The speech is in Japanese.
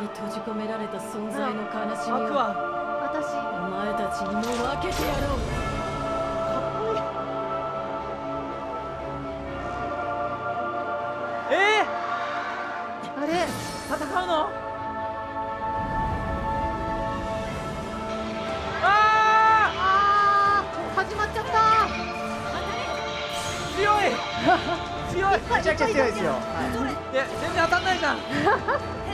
に閉じ込められた存在の悲しみを。アクア私。お前たちにも分けてやろう。えあれ、戦うの？ああ始まっちゃった。強い。強い。めちゃくちゃ強いですよ、はいや全然当たんないじゃん。